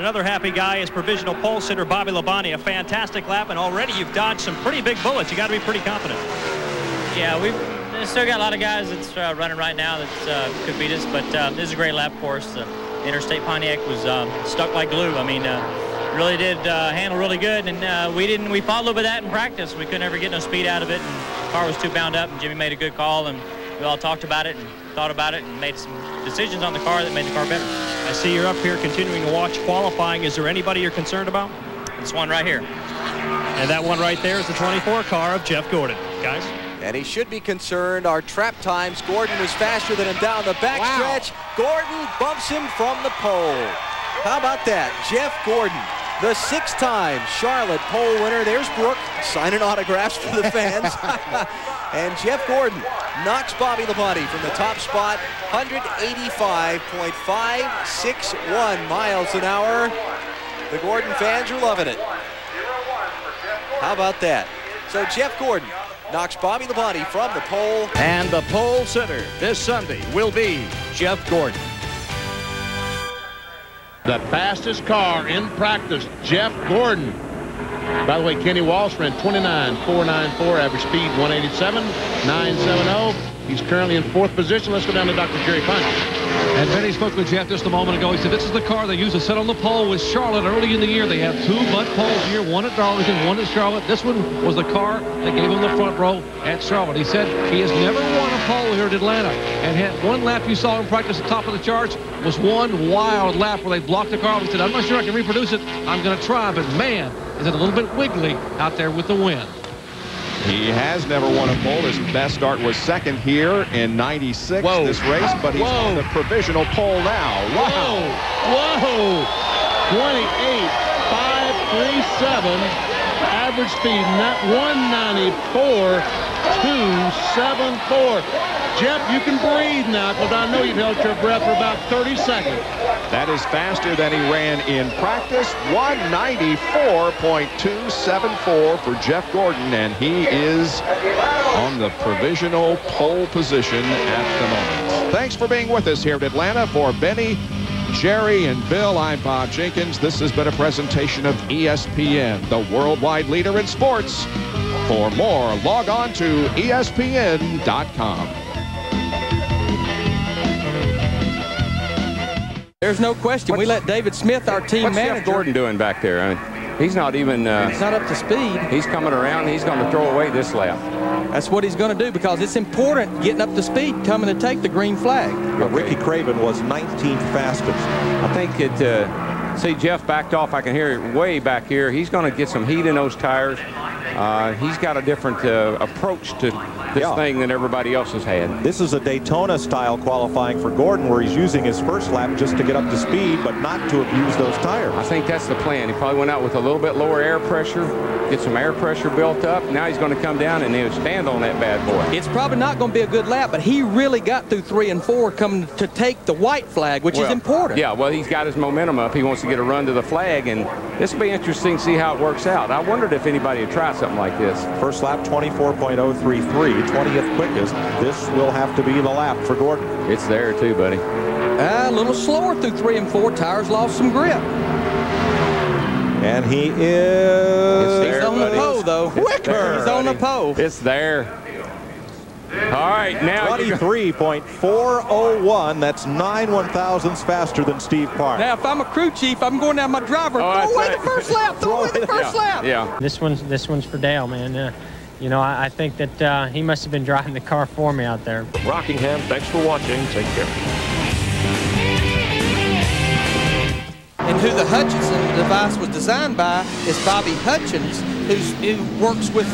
another happy guy is provisional pole sitter Bobby Labonte. A fantastic lap, and already you've dodged some pretty big bullets. You got to be pretty confident. Yeah, we've still got a lot of guys that's uh, running right now that uh, could beat us, but uh, this is a great lap for us. The Interstate Pontiac was um, stuck like glue. I mean, uh, really did uh, handle really good, and uh, we didn't. We fought a little bit of that in practice. We couldn't ever get no speed out of it, and the car was too bound up. And Jimmy made a good call, and we all talked about it and thought about it and made some decisions on the car that made the car better. I see you're up here continuing to watch qualifying. Is there anybody you're concerned about? This one right here. And that one right there is the 24 car of Jeff Gordon. Guys? And he should be concerned. Our trap times, Gordon was faster than him down the backstretch. Wow. Gordon bumps him from the pole. How about that? Jeff Gordon, the six-time Charlotte pole winner. There's Brooke signing autographs for the fans. and Jeff Gordon knocks Bobby Labonte from the top spot, 185.561 miles an hour. The Gordon fans are loving it. How about that? So Jeff Gordon knocks Bobby Labonte from the pole. And the pole sitter this Sunday will be Jeff Gordon. The fastest car in practice, Jeff Gordon. By the way, Kenny Wallace ran 29.494, average speed 187, 970. He's currently in fourth position. Let's go down to Dr. Jerry Punch. And Benny spoke with Jeff just a moment ago. He said this is the car they used to set on the pole with Charlotte early in the year. They have two Bud poles here, one at Darlington, one at Charlotte. This one was the car that gave him the front row at Charlotte. He said he has never won a pole here at Atlanta. And had one lap you saw him practice at the top of the charts was one wild lap where they blocked the car. He said, I'm not sure I can reproduce it. I'm going to try, but man, is it a little bit wiggly out there with the wind. He has never won a pole. His best start was second here in 96 Whoa. this race, but he's Whoa. on the provisional pole now. Wow. Whoa. 28, 537. Average speed, not 194, 274. Jeff, you can breathe now because I know you've held your breath for about 30 seconds. That is faster than he ran in practice. 194.274 for Jeff Gordon, and he is on the provisional pole position at the moment. Thanks for being with us here at Atlanta for Benny, Jerry, and Bill. I'm Bob Jenkins. This has been a presentation of ESPN, the worldwide leader in sports. For more, log on to ESPN.com. There's no question. What's, we let David Smith, our team what's manager. Jeff Gordon doing back there? I mean, he's not even. Uh, he's not up to speed. He's coming around. He's going to throw away this lap. That's what he's going to do because it's important getting up to speed, coming to take the green flag. Okay. Ricky Craven was 19th fastest. I think it. Uh, see, Jeff backed off. I can hear it way back here. He's going to get some heat in those tires. Uh, he's got a different uh, approach to this yeah. thing than everybody else has had. This is a Daytona-style qualifying for Gordon where he's using his first lap just to get up to speed, but not to abuse those tires. I think that's the plan. He probably went out with a little bit lower air pressure, get some air pressure built up. Now he's going to come down and he'll stand on that bad boy. It's probably not going to be a good lap, but he really got through three and four coming to take the white flag, which well, is important. Yeah, well, he's got his momentum up. He wants to get a run to the flag, and this will be interesting to see how it works out. I wondered if anybody would try something like this. First lap, 24.033, 20th quickest. This will have to be the lap for Gordon. It's there too, buddy. Uh, a little slower through three and four. Tires lost some grip. And he is... He's on buddy. the pole, though. Quicker! He's on the pole. It's there. All right, now 23.401. That's nine one thousandths faster than Steve Park. Now, if I'm a crew chief, I'm going down my driver. Oh, throw away right. the first lap. Throw away the first yeah. lap. Yeah. This one's this one's for Dale, man. Uh, you know, I, I think that uh, he must have been driving the car for me out there. Rockingham, thanks for watching. Take care. Who the Hutchens device was designed by is Bobby Hutchens, who works with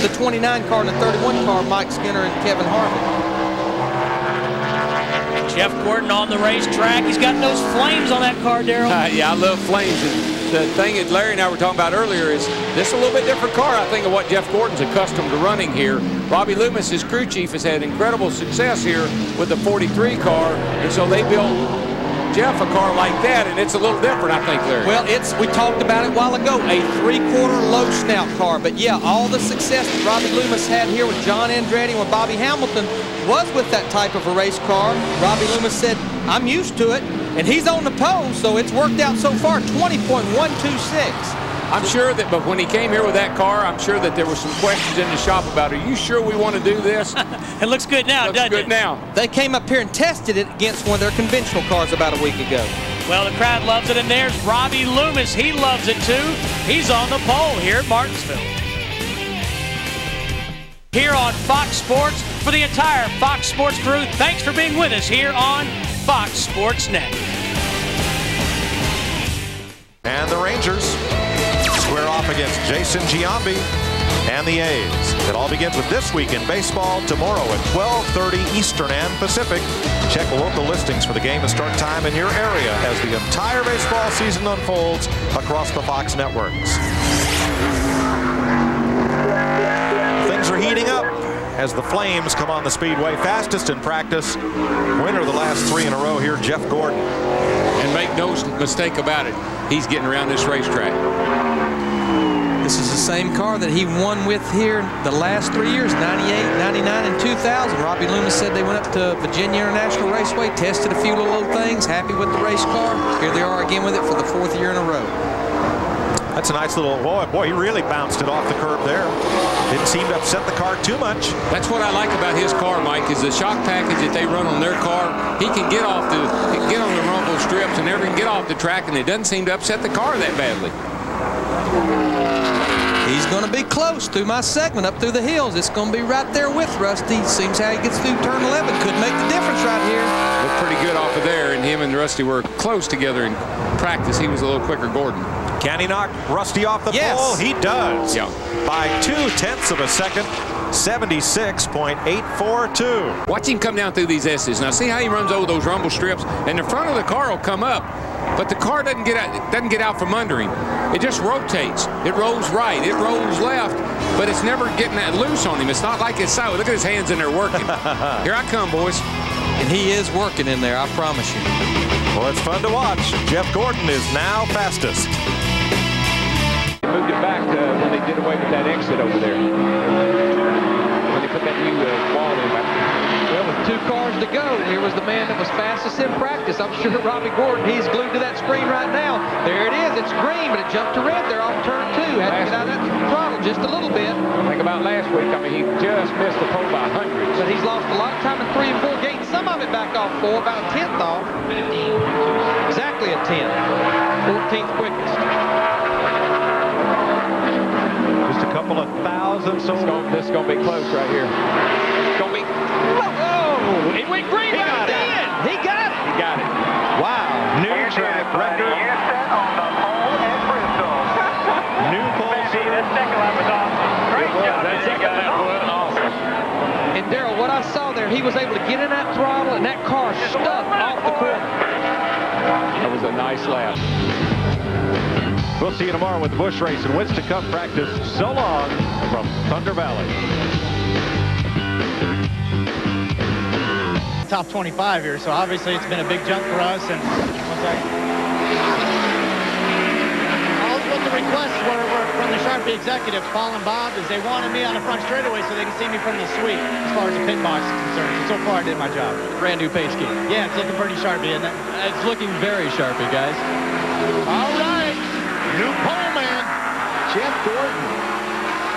the 29 car and the 31 car, Mike Skinner and Kevin Harvick. Jeff Gordon on the racetrack. He's got those flames on that car, Darrell. Uh, yeah, I love flames. The thing that Larry and I were talking about earlier is this is a little bit different car, I think, of what Jeff Gordon's accustomed to running here. Bobby Loomis, his crew chief, has had incredible success here with the 43 car, and so they built Jeff a car like that, and it's a little different, I think, Larry. Well, it's we talked about it a while ago, a three-quarter low snout car. But yeah, all the success that Robbie Loomis had here with John Andretti and with Bobby Hamilton was with that type of a race car. Robbie Loomis said I'm used to it, and he's on the pole, so it's worked out so far, 20.126. I'm sure that, but when he came here with that car, I'm sure that there were some questions in the shop about, are you sure we want to do this? it looks good now, looks doesn't good it? now. They came up here and tested it against one of their conventional cars about a week ago. Well, the crowd loves it, and there's Robbie Loomis. He loves it too. He's on the pole here at Martinsville. Here on Fox Sports, for the entire Fox Sports crew, thanks for being with us here on Fox Sports Net. And the Rangers square off against Jason Giambi and the A's. It all begins with this week in baseball tomorrow at 12:30 Eastern and Pacific. Check local listings for the game and start time in your area as the entire baseball season unfolds across the Fox networks. Things are heating up as the Flames come on the speedway fastest in practice. Winner of the last three in a row here, Jeff Gordon. And make no mistake about it, he's getting around this racetrack. This is the same car that he won with here the last three years, 98, 99, and 2000. Robbie Loomis said they went up to Virginia International Raceway, tested a few little things, happy with the race car. Here they are again with it for the fourth year in a row. That's a nice little, boy, boy, he really bounced it off the curb there. Didn't seem to upset the car too much. That's what I like about his car, Mike, is the shock package that they run on their car. He can get off the, get on the rumble strips and everything, get off the track, and it doesn't seem to upset the car that badly. He's going to be close through my segment up through the hills. It's going to be right there with Rusty. Seems how he gets through turn 11 could make the difference right here. Looked pretty good off of there, and him and Rusty were close together in practice. He was a little quicker, Gordon. Can he knock Rusty off the Yes. pole? He does. Yeah. By two tenths of a second, 76.842. Watch him come down through these S's. Now see how he runs over those rumble strips, and the front of the car will come up, but the car doesn't get out, doesn't get out from under him. It just rotates. It rolls right. It rolls left, but it's never getting that loose on him. It's not like it's out. Look at his hands in there working. Here I come, boys. And he is working in there, I promise you. Well, it's fun to watch. Jeff Gordon is now fastest. Moved it back to when they did away with that exit over there. When they put that new uh, wall in back. Well, with two cars to go, here was the man that was fastest in practice. I'm sure Robby Gordon, he's glued to that screen right now. There it is. It's green, but it jumped to red there on turn two. Had to get out of that throttle just a little bit. Think about last week. I mean, he just missed the pole by hundreds. But he's lost a lot of time in three and four, gained some of it back off four, about a tenth off. Exactly a tenth. 14th quickest. Just a couple of thousand so This is going to be close right here. It's going to be... Whoa! It went green He right got it. then! He got it! He got it. Wow. New track record. New pole sitter. That second lap was awesome. And Darrell, what I saw there, he was able to get in that throttle and that car stuck off the corner. That was a nice lap. We'll see you tomorrow with the Busch Race and Winston Cup practice. So long from Thunder Valley. Top 25 here, so obviously it's been a big jump for us. And one second. All what the requests were, were from the Sharpie executives, Paul and Bob, is they wanted me on the front straightaway so they can see me from the suite as far as the pit box is concerned. So, so far I did my job. Brand new paint scheme. Yeah, it's looking pretty Sharpie, isn't it? It's looking very Sharpie, guys. All right. New pole man. Jeff Gordon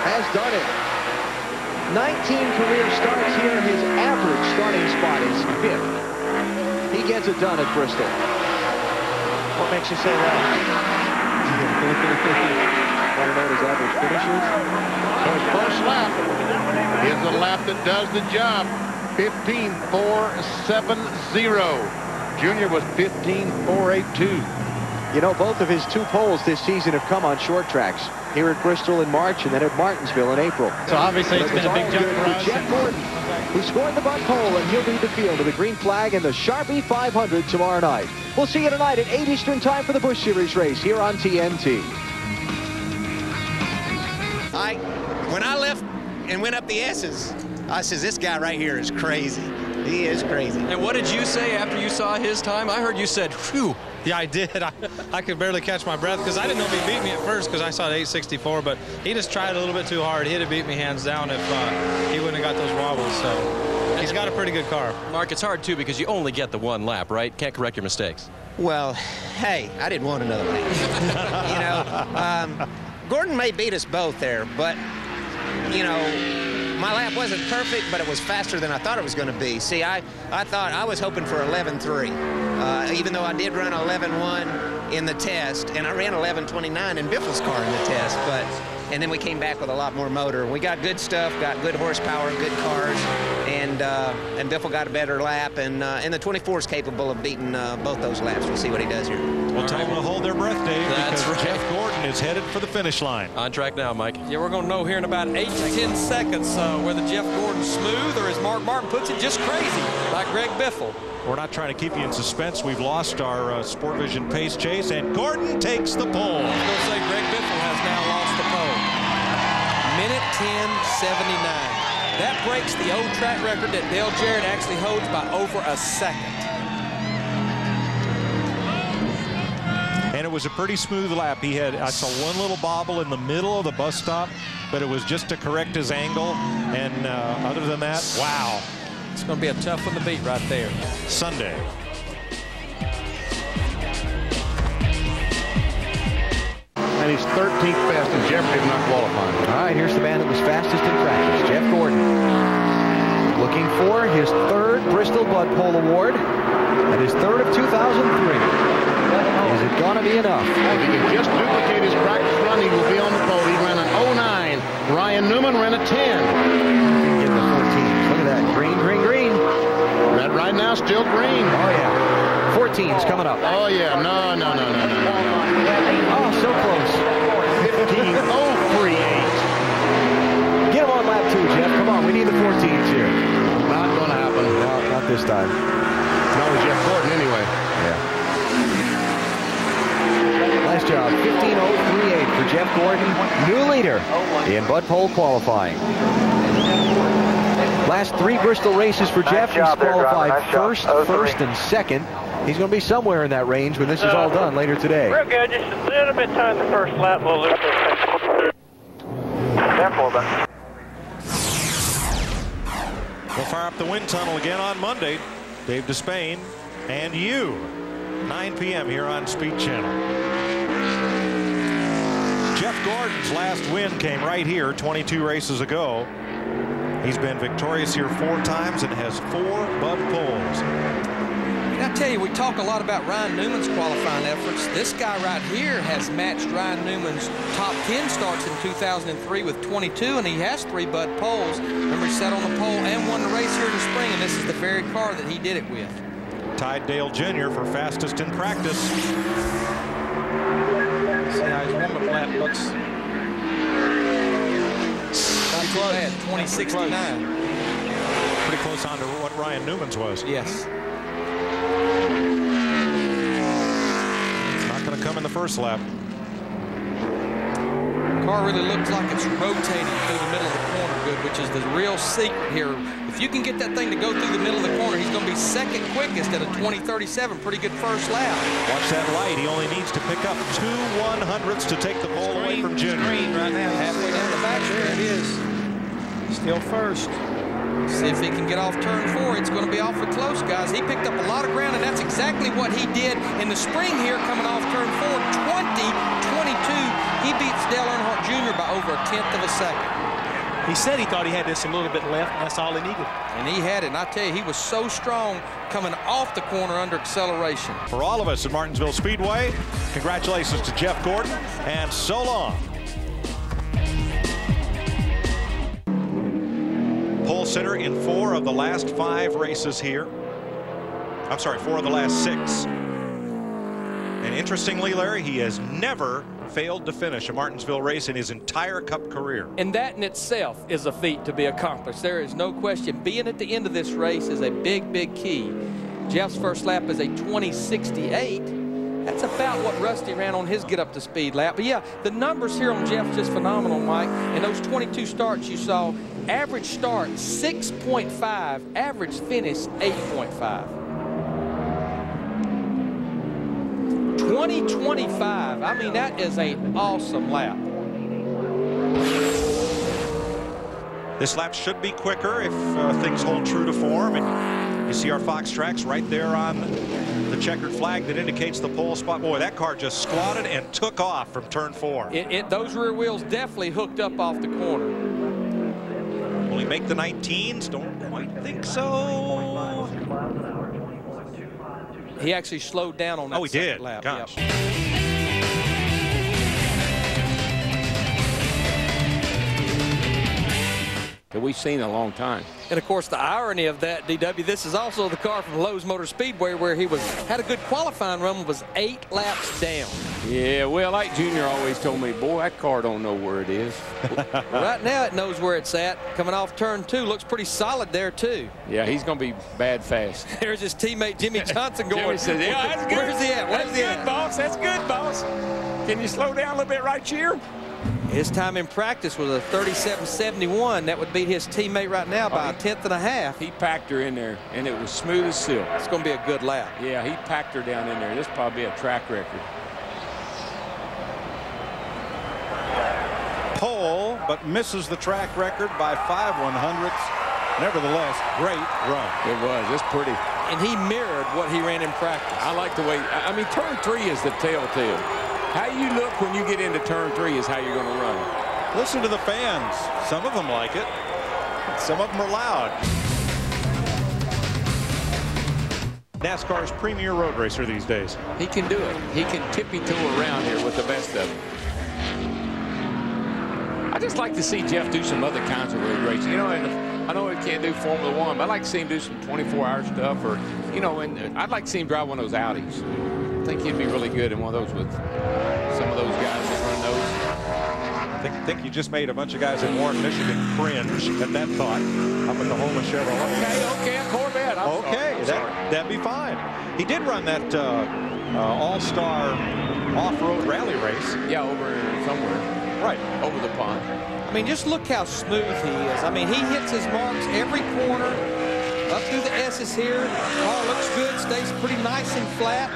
has done it. 19 career starts here. His average starting spot is fifth. He gets it done at Bristol. What makes you say that? Want to know his average finishes? So his first lap is the lap that does the job. 15.470. Junior was 15.482. You know, both of his two poles this season have come on short tracks. Here at Bristol in March and then at Martinsville in April. So obviously it's But been a big all jump for us. Jeff and- Gordon, who scored the Bud pole, and he'll lead the field to the green flag and the Sharpie 500 tomorrow night. We'll see you tonight at 8 Eastern time for the Busch Series race here on TNT. I, when I left and went up the S's, I says, this guy right here is crazy. He is crazy. And what did you say after you saw his time? I heard you said, whew. Yeah, I did. I, I could barely catch my breath because I didn't know if he beat me at first because I saw 864, but he just tried a little bit too hard. He'd have beat me hands down if uh, he wouldn't have got those wobbles. So He's got a pretty good car. Mark, it's hard too because you only get the one lap, right? Can't correct your mistakes. Well, hey, I didn't want another lap. you know, um, Gordon may beat us both there, but, you know, my lap wasn't perfect, but it was faster than I thought it was going to be. See, I, I thought I was hoping for 11.3, uh, even though I did run 11.1 in the test, and I ran 11.29 in Biffle's car in the test, but and then we came back with a lot more motor. We got good stuff, got good horsepower, good cars, and uh, and Biffle got a better lap, and uh, and the 24 is capable of beating uh, both those laps. We'll see what he does here. We'll tell them to hold their breath, Dave, That's because right. Jeff Gordon is headed for the finish line. On track now, Mike. Yeah, we're going to know here in about 8 to 10 seconds uh, whether Jeff Gordon's smooth or, as Mark Martin puts it, just crazy, like Greg Biffle. We're not trying to keep you in suspense. We've lost our uh, Sport Vision pace chase, and Gordon takes the pole. I was going to say Greg Biffle has now lost the pole. Minute 10.79. That breaks the old track record that Dale Jarrett actually holds by over a second. And it was a pretty smooth lap. He had, I saw one little bobble in the middle of the bus stop, but it was just to correct his angle. And uh, other than that, wow. It's going to be a tough one to beat right there. Sunday. And he's 13th best, and Jeff did not qualify. All right, here's the man that was fastest in practice, Jeff Gordon. Looking for his third Bristol Bud Pole Award and his third of 2003. Is it going to be enough? If he can just duplicate his practice run, he will be on the pole. He ran an 09. Ryan Newman ran a 10. Get the 14s. Look at that. Green, green, green. That right now still green. Oh, yeah. 14's coming up. Oh, yeah. No, no, no, no, no, no. Oh, so close. 15.038. Get him on lap two, Jeff. Come on. We need the 14s here. Not going to happen. No, not this time. Not with Jeff Gordon, anyway. Yeah. Nice job. 15.038 for Jeff Gordon. New leader in Bud Pole qualifying. Last three Bristol races for Jeff. He's job there, qualified Nice first, Oh, three. first, and second. He's going to be somewhere in that range when this is all done later today. Real good, just a little bit time in the first lap. We'll lose this. Careful, but We'll fire up the wind tunnel again on Monday. Dave Despain and you. 9 p.m. here on Speed Channel. Jeff Gordon's last win came right here 22 races ago. He's been victorious here four times and has four Bud poles. And I tell you, we talk a lot about Ryan Newman's qualifying efforts. This guy right here has matched Ryan Newman's top 10 starts in 2003 with 22, and he has three Bud poles. Remember, he sat on the pole and won the race here in the spring, and this is the very car that he did it with. Tied Dale Jr. for fastest in practice. See how his warm-up lap looks. Not too bad, 2069. Pretty close on to what Ryan Newman's was. Yes. It's not going to come in the first lap. car really looks like it's rotating through the middle of the corner good, which is the real secret here. If you can get that thing to go through the middle of the corner, he's going to be second quickest at a 2037. Pretty good first lap. Watch that light. He only needs to pick up two one hundredths to take the pole away from Junior. Green right now, halfway down the back. There it is. Still first. See if he can get off turn four. It's going to be awfully close, guys. He picked up a lot of ground, and that's exactly what he did in the spring here coming off turn four. 20-22. He beats Dale Earnhardt Jr. by over a tenth of a second. He said he thought he had this a little bit left, and that's all he needed. And he had it. And I tell you, he was so strong coming off the corner under acceleration. For all of us at Martinsville Speedway, congratulations to Jeff Gordon, and so long. Pole sitter in four of the last five races here. I'm sorry, four of the last six. And interestingly, Larry, he has never failed to finish a Martinsville race in his entire Cup career. And that in itself is a feat to be accomplished. There is no question. Being at the end of this race is a big, big key. Jeff's first lap is a 2068. That's about what Rusty ran on his get up to speed lap. But yeah, the numbers here on Jeff's just phenomenal, Mike. And those 22 starts you saw, average start 6.5, average finish 8.5. 2025. I mean, that is an awesome lap. This lap should be quicker if uh, things hold true to form. And you see our Fox tracks right there on the checkered flag that indicates the pole spot. Boy, that car just squatted and took off from turn four. It, it, those rear wheels definitely hooked up off the corner. Will make the 19s? Don't quite think so. He actually slowed down on that Oh, he second did. lap. Gosh. Yep. that we've seen in a long time. And of course, the irony of that, DW, this is also the car from Lowe's Motor Speedway where he was had a good qualifying run, was eight laps down. Yeah, well, like Junior always told me, boy, that car don't know where it is. right now, it knows where it's at. Coming off turn two, looks pretty solid there too. Yeah, he's going to be bad fast. There's his teammate Jimmie Johnson going. Jimmie says, yeah, that's good. Where's he at? Where's that's he good, at? boss. That's good, boss. Can you slow down a little bit right here? His time in practice was a 37.71. That would beat his teammate right now by Oh, a tenth and a half. He packed her in there, and it was smooth as silk. It's going to be a good lap. Yeah, he packed her down in there. This probably be a track record. Pole, but misses the track record by five one hundredths. Nevertheless, great run. It was. It's pretty. And he mirrored what he ran in practice. I like the way. I I mean, turn three is the telltale. How you look when you get into turn three is how you're going to run. Listen to the fans. Some of them like it. Some of them are loud. NASCAR's premier road racer these days. He can do it. He can tippy-toe around here with the best of them. I just like to see Jeff do some other kinds of road racing. You know, and I know he can't do Formula One, but I'd like to see him do some 24-hour stuff, or you know, and I'd like to see him drive one of those Audis. I think he'd be really good in one of those with some of those guys that run those. I think, think you just made a bunch of guys in Warren, Michigan cringe at that thought up in the home of Chevrolet. Okay, okay, Corvette. I'm okay, sorry. That, that'd be fine. He did run that uh, uh, all-star off-road rally race. Yeah, over somewhere. Right. Over the pond. I mean, just look how smooth he is. I mean, he hits his marks every corner, up through the S's here. Car looks good, stays pretty nice and flat.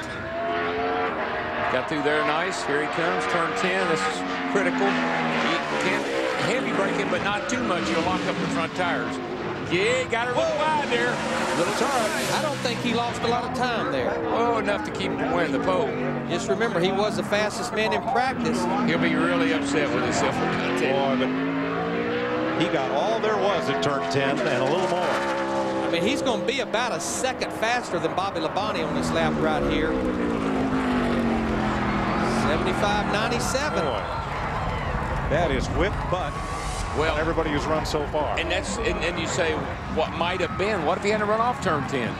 Got through there nice. Here he comes, turn 10. This is critical. He can't heavy braking, but not too much. You'll lock up the front tires. Yeah, got her a little wide there. Little turn. I don't think he lost a lot of time there. Oh, enough to keep him from winning the pole. Just remember, he was the fastest man in practice. He'll be really upset with himself. Boy, but he got all there was at turn 10 and a little more. I mean, he's going to be about a second faster than Bobby Labonte on this lap right here. 75.97. Boy, that is whip butt. Well, everybody who's run so far. And that's and, and you say what might have been. What if he hadn't run off turn 10?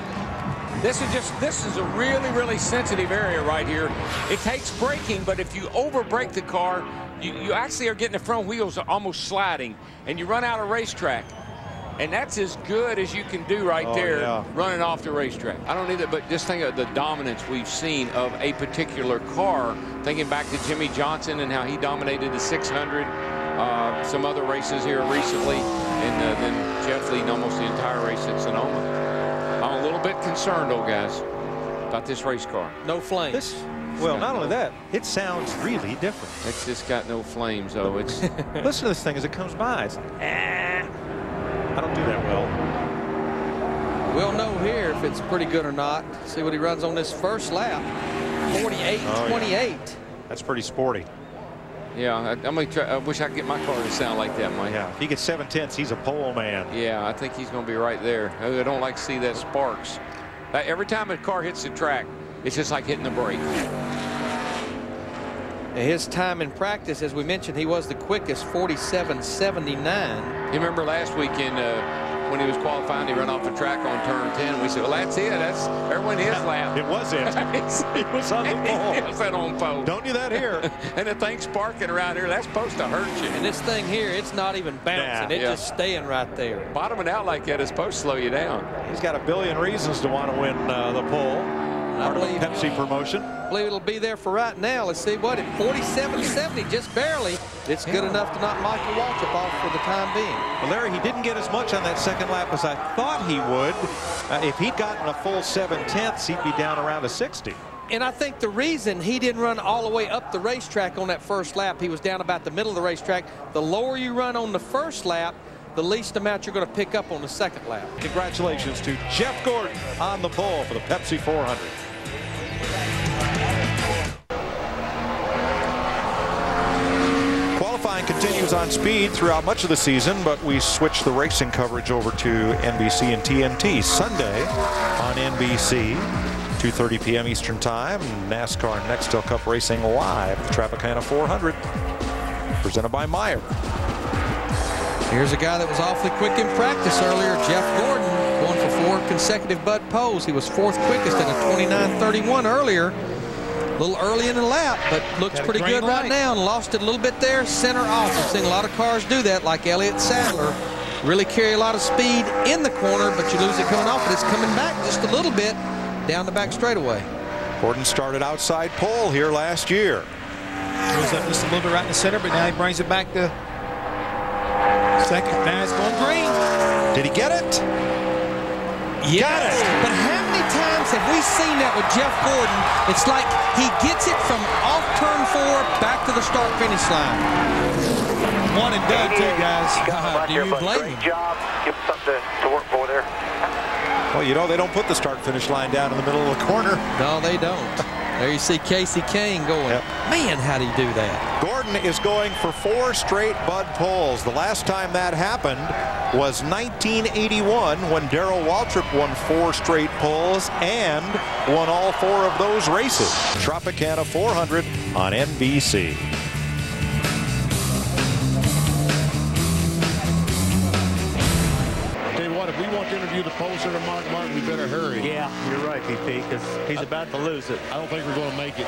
This is just this is a really really sensitive area right here. It takes braking, but if you over brake the car, you, you actually are getting the front wheels almost sliding, and you run out of racetrack. And that's as good as you can do right Oh, there, yeah. running off the racetrack. I don't need that, but just think of the dominance we've seen of a particular car. Thinking back to Jimmie Johnson and how he dominated the 600, uh, some other races here recently, and uh, then Jeff leading almost the entire race at Sonoma. I'm a little bit concerned, though, guys, about this race car. No flames. This, well, not only that, it sounds really different. It's just got no flames, though. It's Listen to this thing as it comes by. It's, eh, I don't do that well. We'll know here if it's pretty good or not. See what he runs on this first lap. 48, Oh, yeah. 28. That's pretty sporty. yeah. I, I'm gonna try. I wish I could get my car to sound like that, Mike. Yeah, if he gets seven tenths, he's a pole man. Yeah, I think he's going to be right there. I don't like to see that sparks. Every time a car hits the track, it's just like hitting the brake. His time in practice, as we mentioned, he was the quickest, 47.79. You remember last weekend uh, when he was qualifying, he ran off the track on turn 10. We said, well, that's it. That's everyone his lap. It was it. he was on the pole. He was on pole. Don't do that here. and the thing sparking around here, that's supposed to hurt you. And this thing here, it's not even bouncing. Nah. it's Yeah. just staying right there. Bottoming out like that is supposed to slow you down. He's got a billion reasons to want to win uh, the pole. Part of the Pepsi promotion. Believe it'll be there for right now. Let's see what, at 47.70, just barely. It's good enough to knock Michael Waltrip off for the time being. Well, Larry, he didn't get as much on that second lap as I thought he would. Uh, if he'd gotten a full seven tenths, he'd be down around a 60. And I think the reason he didn't run all the way up the racetrack on that first lap, he was down about the middle of the racetrack. The lower you run on the first lap, the least amount you're going to pick up on the second lap. Congratulations to Jeff Gordon on the pole for the Pepsi 400. Continues on speed throughout much of the season, but we switch the racing coverage over to NBC and TNT. Sunday on NBC, 2.30 p.m. Eastern Time, NASCAR Nextel Cup Racing live the Tropicana 400, presented by Meijer. Here's a guy that was awfully quick in practice earlier, Jeff Gordon, going for four consecutive Bud poles. He was fourth quickest at a 29.31 earlier. A little early in the lap, but looks pretty good right now. And lost it a little bit there, center off. I've seen a lot of cars do that, like Elliott Sadler. Really carry a lot of speed in the corner, but you lose it coming off, but it's coming back just a little bit down the back straightaway. Gordon started outside pole here last year. Goes up just a little bit right in the center, but now he brings it back to second. Now it's going green. Did he get it? Yes. Got it. But how many times have we seen that with Jeff Gordon? It's like he gets it from off turn four back to the start finish line. One and done, too, guys. Uh, do you blame him? job. Give him something to, to work for there. Well, you know, they don't put the start finish line down in the middle of the corner. No, they don't. There you see Kasey Kahne going. Yep. Man, how do you do that? Gordon is going for four straight Bud poles. The last time that happened was 1981 when Darrell Waltrip won four straight poles and won all four of those races. Tropicana 400 on NBC. We want to the pole sitter Mark Martin, we better hurry. Yeah, you're right, BP, because he's I, about to lose it. I don't think we're going to make it.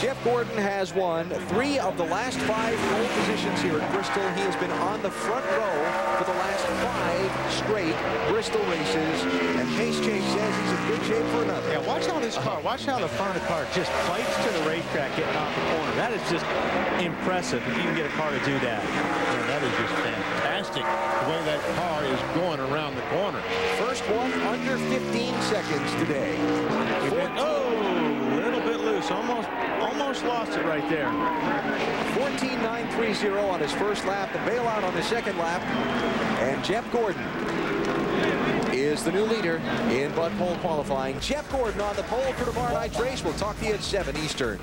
Jeff Gordon has won three of the last five pole positions here at Bristol. He has been on the front row for the last five straight Bristol races. And Pace Chase says he's in good shape for another. Yeah, watch how this car, watch how the front of the car just fights to the racetrack getting off the corner. That is just impressive if you can get a car to do that. Yeah, that is just fantastic the way that car is going around the corner. First one under 15 seconds today. Oh, a little bit loose. Almost almost lost it right there. 14.930 on his first lap. The bailout on his second lap. And Jeff Gordon is the new leader in Bud Pole qualifying. Jeff Gordon on the pole for tomorrow night's race. We'll talk to you at 7 Eastern.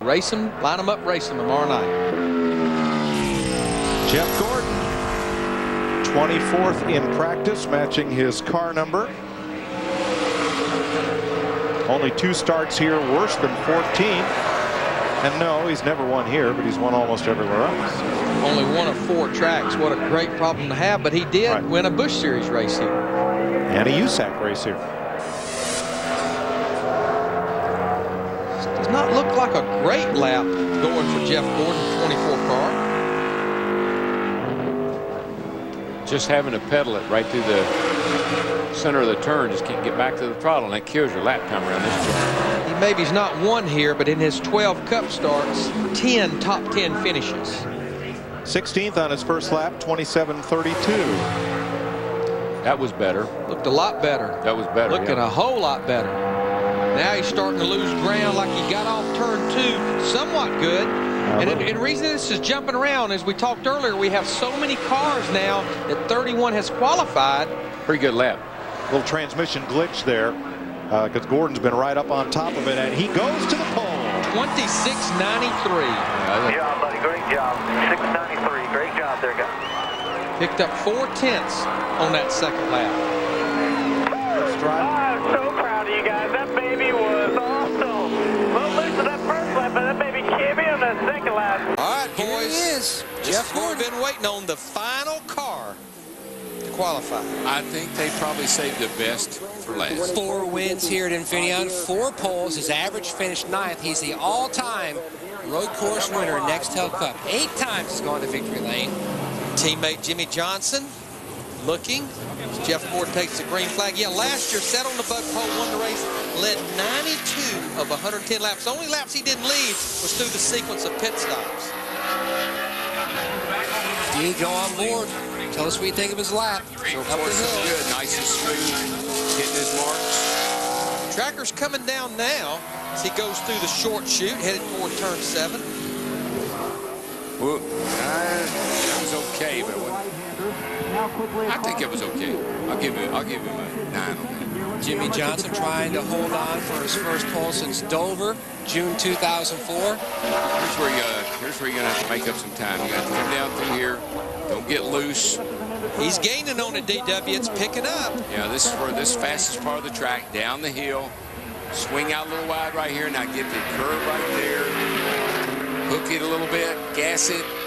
Race them, line them up, race them tomorrow night. Jeff Gordon, 24th in practice, matching his car number. Only two starts here worse than 14th. And no, he's never won here, but he's won almost everywhere else. Only one of four tracks. What a great problem to have, but he did right. win a Busch Series race here. And a USAC race here. Does not look like a great lap going for Jeff Gordon, 24 car. Just having to pedal it right through the center of the turn, just can't get back to the throttle, and that kills your lap time around this track. He maybe he's not won here, but in his 12 cup starts, 10 top 10 finishes. 16th on his first lap, 27.32. That was better. Looked a lot better. That was better. Looking yeah. a whole lot better. Now he's starting to lose ground like he got off turn two. Somewhat good. And the reason this is jumping around, as we talked earlier, we have so many cars now that 31 has qualified. Pretty good lap. Little transmission glitch there because uh, Gordon's been right up on top of it, and he goes to the pole. 26.93. Good job, buddy. Great job. 693. Great job there, guys. Picked up four tenths on that second lap. I'm so proud of you guys. That baby was awesome. Well, loose of that first lap, but that baby came in on that second lap. All right, boys. Here he is. Jeff Gordon been waiting on the final car to qualify. I think they probably saved the best for last. Four wins here at Infineon, four poles. His average finished ninth. He's the all-time road course winner in Nextel Cup. Eight times he's gone to victory lane. Teammate Jimmie Johnson looking. Jeff Gordon takes the green flag. Yeah, last year sat on the Bud pole, won the race, led 92 of 110 laps. The only laps he didn't lead was through the sequence of pit stops. D, go on board. Tell us what you think of his lap. So up the hill. good, nice and smooth, getting his marks. Tracker's coming down now as he goes through the short chute, headed toward turn seven. Well, uh, it was okay, but it wasn't- I think it was okay. I'll give it. I'll give him a nine on that. Jimmie Johnson trying to hold on for his first pole since Dover, June 2004. Here's where you. Uh, here's where you're gonna have to make up some time. You got to come down through here. Don't get loose. He's gaining on it, DW. It's picking up. Yeah, this is where this fastest part of the track down the hill. Swing out a little wide right here. Now get the curve right there. Hook it a little bit. Gas it.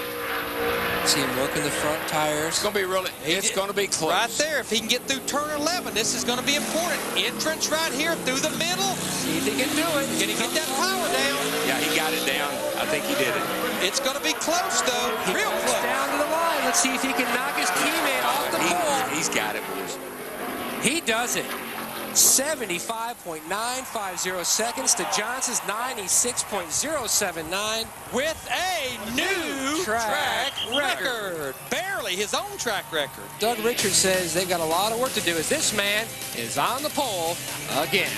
See him working the front tires. It's gonna be really. It's gonna be close. Right there. If he can get through turn 11, this is going to be important. Entrance right here through the middle. See if he can do it. Can he get that power down? Yeah, he got it down. I think he did it. It's going to be close, though. He Real close. down to the line. Let's see if he can knock his teammate off the pole. He's got it, boys. He does it. 75.950 seconds to Johnson's 96.079 with a new track, record. Barely his own track record. Doug Richards says they've got a lot of work to do as this man is on the pole again.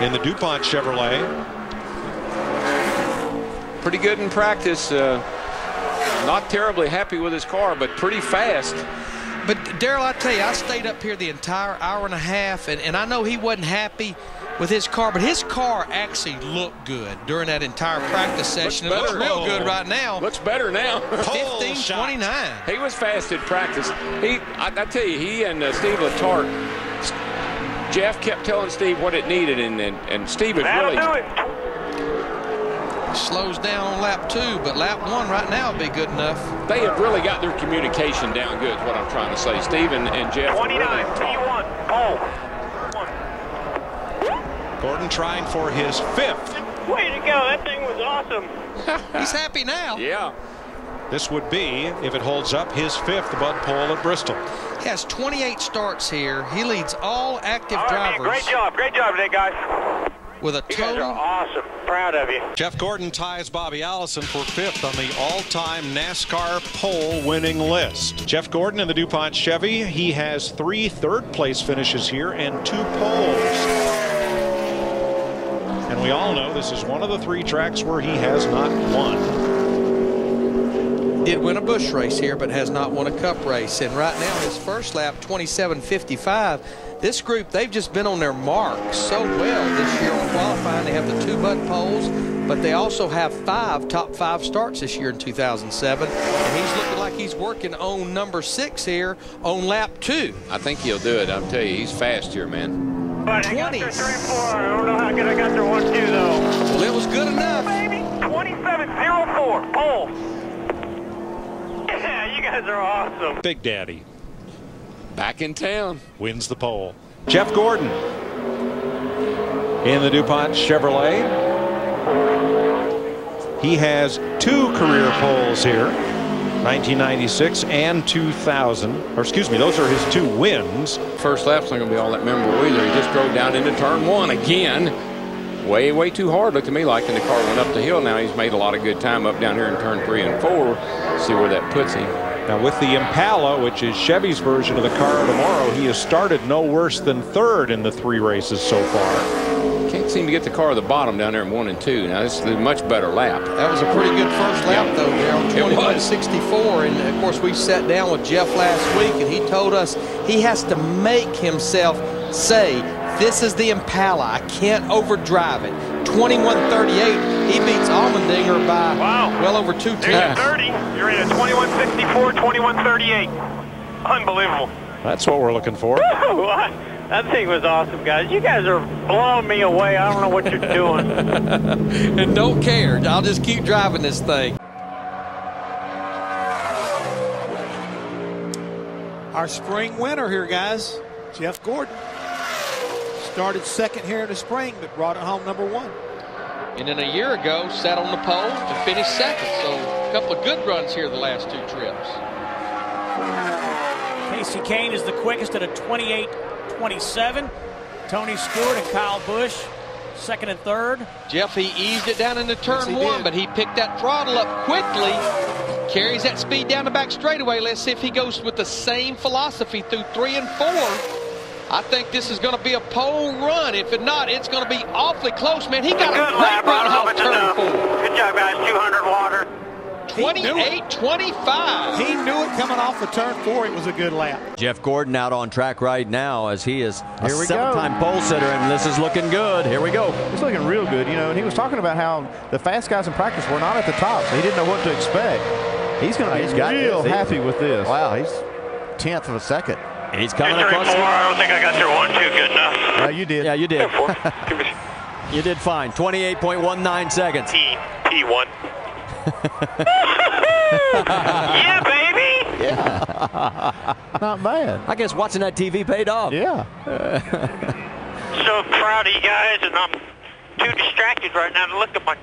In the DuPont Chevrolet, Pretty good in practice. Uh, not terribly happy with his car, but pretty fast. But Darrell, I tell you, I stayed up here the entire hour and a half, and, and I know he wasn't happy with his car, but his car actually looked good during that entire practice session. It looks real good right now. Looks better now. 15, 29. He was fast at practice. He, I, I tell you, he and uh, Steve Letarte, Jeff kept telling Steve what it needed, and and, and Steve was really. Do it. Slows down on lap two, but lap one right now would be good enough. They have really got their communication down good. Is what I'm trying to say. Steve and, and Jeff. 29, really talk. P1, pole. Gordon trying for his fifth. Way to go. That thing was awesome. He's happy now. Yeah. This would be, if it holds up, his fifth Bud Pole at Bristol. He has 28 starts here. He leads all active All right, man, drivers great job. Great job today, guys. with a You guys are total. awesome. Proud of you. Jeff Gordon ties Bobby Allison for fifth on the all-time NASCAR pole winning list. Jeff Gordon in the DuPont Chevy, he has three third-place finishes here and two poles. And we all know this is one of the three tracks where he has not won. Did win a Busch race here, but has not won a Cup race. And right now, his first lap, 27.55. This group, they've just been on their mark so well this year on qualifying. They have the two Bud poles, but they also have five top five starts this year in 2007. And he's looking like he's working on number six here on lap two. I think he'll do it. I'm telling you, he's fast here, man. But I got through three four. I don't know how good I got through one, two, though. Well, it was good enough. Baby, 27.04. Pole. Yeah, you guys are awesome. Big Daddy Back in town. wins the pole. Jeff Gordon in the DuPont Chevrolet. He has two career poles here, 1996 and 2000. Or excuse me, those are his two wins. First lap's not going to be all that memorable either. He just drove down into turn one again. Way, way too hard, looked to me like, and the car went up the hill. Now he's made a lot of good time up down here in turn three and four. See where that puts him. Now with the Impala, which is Chevy's version of the car tomorrow, he has started no worse than third in the three races so far. Can't seem to get the car to the bottom down there in one and two. Now this is a much better lap. That was a pretty good first lap, though, there on It 21.64. And of course, we sat down with Jeff last week, and he told us he has to make himself say, This is the Impala. I can't overdrive it. 21.38. He beats Allmendinger by wow. well over two There's a tenths. 30. You're in a 21.64, 21.38. Unbelievable. That's what we're looking for. That thing was awesome, guys. You guys are blowing me away. I don't know what you're doing. and don't care. I'll just keep driving this thing. Our spring winner here, guys, Jeff Gordon. Started second here in the spring, but brought it home number one. And then a year ago, sat on the pole and finished second. So a couple of good runs here the last two trips. Kasey Kahne is the quickest at a 28-27. Tony Stewart and Kyle Busch, second and third. Jeff, he eased it down into turn Yes, one, did. but he picked that throttle up quickly. Carries that speed down the back straightaway. Let's see if he goes with the same philosophy through three and four. I think this is going to be a pole run. If it not, it's going to be awfully close, man. He got Good a great lap, run off turn enough. four. Good job, guys. 200 water. 28-25. He knew it coming off of turn four. It was a good lap. Jeff Gordon out on track right now as he is a we seven-time pole sitter, and this is looking good. Here we go. He's looking real good, you know, and he was talking about how the fast guys in practice were not at the top, so he didn't know what to expect. He's going to be He's got real happy with this. Wow, he's tenth of a second. He's Two, three, four. I don't think I got your one, two good enough. Yeah, you did. Yeah, you did. you did fine. 28.19 seconds. P, P1. yeah, baby. Yeah. Not bad. I guess watching that TV paid off. Yeah. So proud of you guys, and I'm too distracted right now to look at my.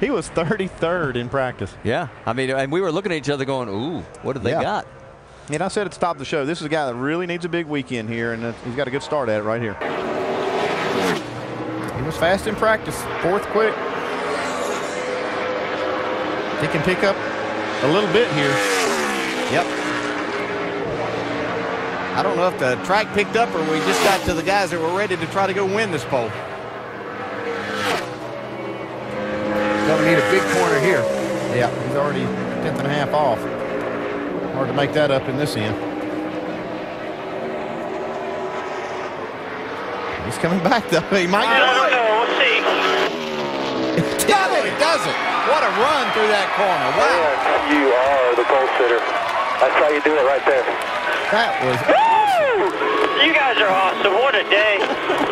he was 33rd in practice. Yeah, I mean, and we were looking at each other going, ooh, what have they Yeah. got? And I said at the top of the show, this is a guy that really needs a big weekend here, and he's got a good start at it right here. He was fast in practice, fourth quick. He can pick up a little bit here. Yep. I don't know if the track picked up or we just got to the guys that were ready to try to go win this pole. Gonna need a big corner here. Yeah, he's already tenth and a half off. Hard to make that up in this end. He's coming back though. He might. I don't know. We'll see. Got it. He doesn't. What a run through that corner. Wow. You are the pole sitter. I saw you do it right there. That was. You guys are awesome. What a day.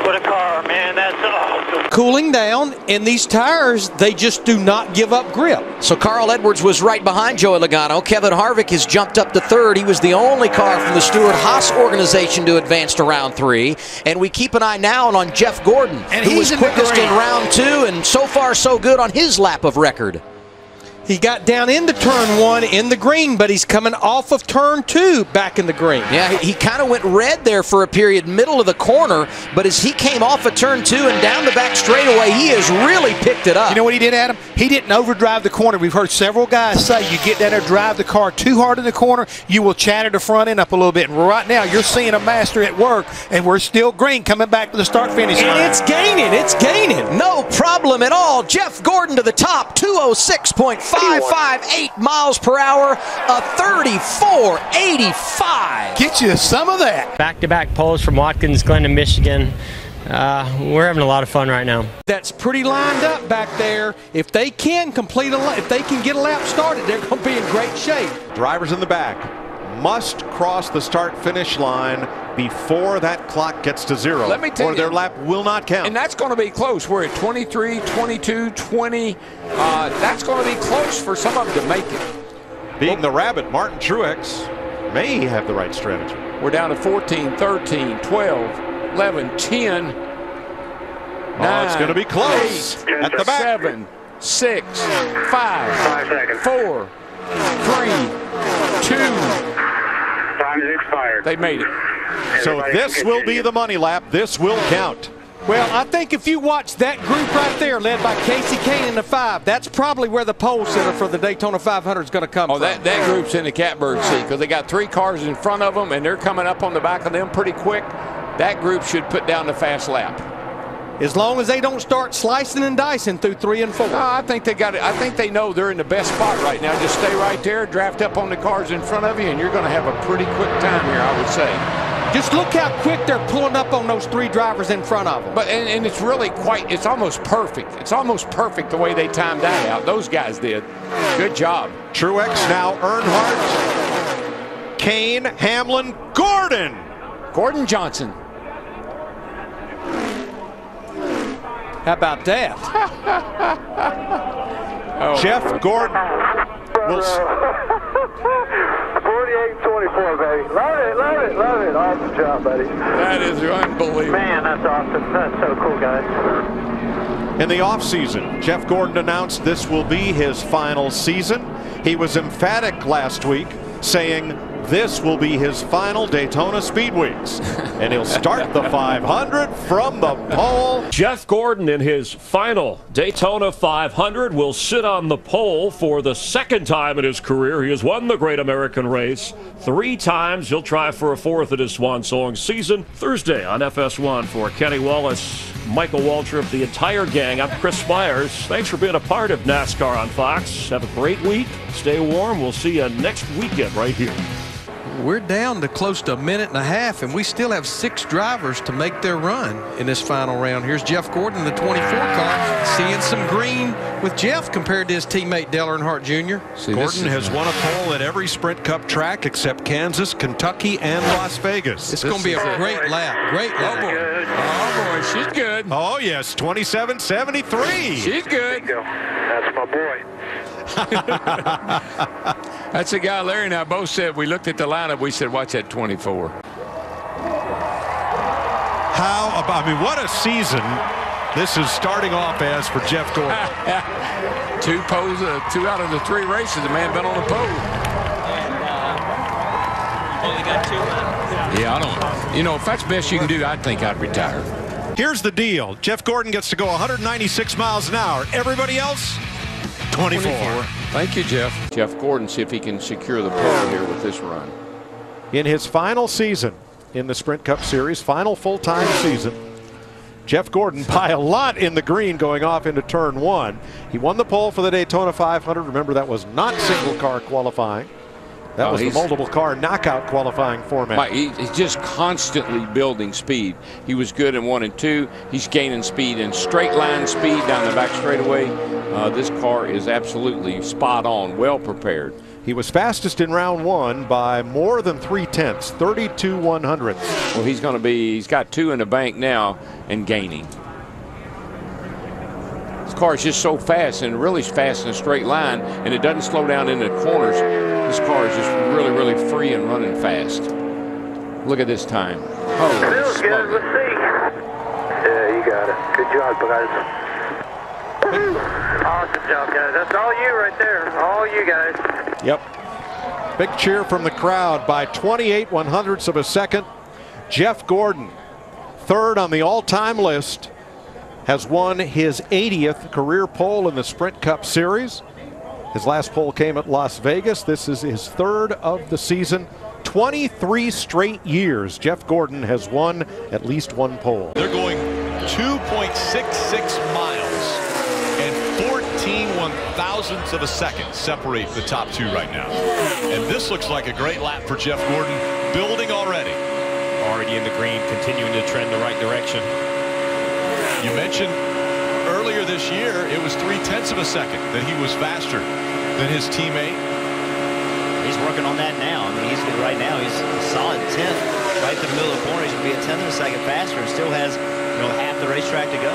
What a car, man. That's awesome. Cooling down, and these tires, they just do not give up grip. So Carl Edwards was right behind Joey Logano. Kevin Harvick has jumped up to third. He was the only car from the Stewart Haas organization to advance to round three. And we keep an eye now on Jeff Gordon, And who he's was in quickest in green. round two, and so far so good on his lap of record. He got down into turn one in the green, but he's coming off of turn two back in the green. Yeah, he, he kind of went red there for a period, middle of the corner, but as he came off of turn two and down the back straightaway, he has really picked it up. You know what he did, Adam? He didn't overdrive the corner. We've heard several guys say you get down there, drive the car too hard in the corner, you will chatter the front end up a little bit. And right now, you're seeing a master at work, and we're still green coming back to the start finish line. And it's gaining, it's gaining. No problem at all. Jeff Gordon to the top, oh 206.558 miles per hour, a 34.85. Get you some of that. Back-to-back poles from Watkins Glen to Michigan. Uh, we're having a lot of fun right now. That's pretty lined up back there. If they can complete a, la- if they can get a lap started, they're going to be in great shape. Drivers in the back must cross the start finish line before that clock gets to zero. Let me tell or you- their lap will not count. And that's going to be close. We're at 23, 22, 20. Uh, that's going to be close for some of them to make it. Being the rabbit, Martin Truex may have the right strategy. We're down to 14, 13, 12, 11, 10. Oh, it's gonna be close eight, at the back. Seven, six, five, four, three, two. Time's expired. They made it. So this will be the money lap. This will count. Well, I think if you watch that group right there, led by Kasey Kahne in the five, that's probably where the pole sitter for the Daytona 500 is going to come Oh, from. that, that group's in the catbird seat because they got three cars in front of them and they're coming up on the back of them pretty quick. That group should put down the fast lap. As long as they don't start slicing and dicing through three and four. No, I think they got it. I think they know they're in the best spot right now. Just stay right there, draft up on the cars in front of you, and you're going to have a pretty quick time here, I would say. Just look how quick they're pulling up on those three drivers in front of them. But and, and it's really quite. It's almost perfect. It's almost perfect the way they timed that out. Those guys did. Good job. Truex now Earnhardt, Kahne, Hamlin, Gordon. Gordon Johnson. How about that? Oh. Jeff Gordon will. 48-24, baby. Love it, love it, love it. Awesome job, buddy. That is unbelievable. Man, that's awesome. That's so cool, guys. In the offseason, Jeff Gordon announced this will be his final season. He was emphatic last week, saying, this will be his final Daytona Speed Weeks. and he'll start the 500 from the pole. Jeff Gordon in his final Daytona 500 will sit on the pole for the second time in his career. He has won the Great American Race three times. He'll try for a fourth in his swan song season. Thursday on FS1 for Kenny Wallace, Michael Waltrip, the entire gang. I'm Chris Myers. Thanks for being a part of NASCAR on Fox. Have a great week. Stay warm. We'll see you next weekend right here. We're down to close to a minute and a half, and we still have six drivers to make their run in this final round. Here's Jeff Gordon, the 24 car, seeing some green with Jeff compared to his teammate Dale Earnhardt Jr. See, Gordon has won a pole at every Sprint Cup track except Kansas, Kentucky, and Las Vegas. It's going to be a great lap. Great oh, lap. Oh, boy. Oh, boy. She's good. Oh, yes. 27-73. She's good. That's my boy. That's the guy Larry and I both said. We looked at the lineup. We said, watch that 24. How about, I mean, what a season this is starting off as for Jeff Gordon. two uh, two out of the three races, the man been on the pole. Only got two left. Yeah, I don't. You know, if that's best you can do, I think I'd retire. Here's the deal. Jeff Gordon gets to go 196 miles an hour. Everybody else, 24. Thank you, Jeff. Jeff Gordon, see if he can secure the pole here with this run. In his final season in the Sprint Cup Series, final full-time season, Jeff Gordon by a lot in the green going off into turn one. He won the pole for the Daytona 500. Remember, that was not single car qualifying. That Oh, was the multiple car knockout qualifying format. He- he's just constantly building speed. He was good in one and two. He's gaining speed in straight line speed down the back straightaway. Uh, this car is absolutely spot on, well prepared. He was fastest in round one by more than three tenths, 32 one hundredths. Well, he's going to be, he's got two in the bank now and gaining. This car is just so fast and really fast in a straight line, and it doesn't slow down in the corners. This car is just really, really free and running fast. Look at this time. Holy Feels smoke. good. Let's see. Yeah, you got it. Good job, guys. Awesome job, guys. That's all you right there. All you guys. Yep. Big cheer from the crowd by 28 one hundredths of a second. Jeff Gordon, third on the all-time list, has won his 80th career pole in the Sprint Cup Series. His last pole came at Las Vegas. This is his third of the season. 23 straight years, Jeff Gordon has won at least one pole. They're going 2.66 miles and 14 one thousandths of a second separate the top two right now. And this looks like a great lap for Jeff Gordon, building already. Already in the green, continuing to trend the right direction. You mentioned earlier this year it was three tenths of a second that he was faster than his teammate. He's working on that now. I mean, he's right now, he's a solid 10th. Right to the middle of the corner, he's going to be a tenth of a second faster and still has, you know, half the racetrack to go.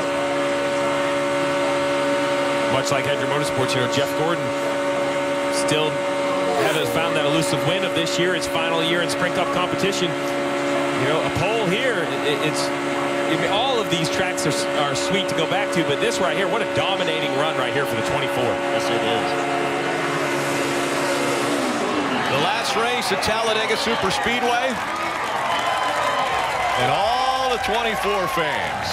Much like Hendrick Motorsports, you know, Jeff Gordon still hasn't found that elusive win of this year, its final year in Sprint Cup competition. You know, a pole here, it, it's I all of these tracks are, are sweet to go back to, but this right here, what a dominating run right here for the 24. Yes, it is. The last race at Talladega Superspeedway. And all the 24 fans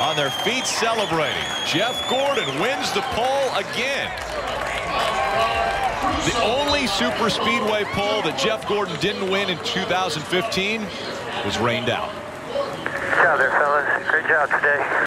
on their feet celebrating. Jeff Gordon wins the pole again. The only Superspeedway pole that Jeff Gordon didn't win in 2015 was rained out. Good job there, fellas. Great job today.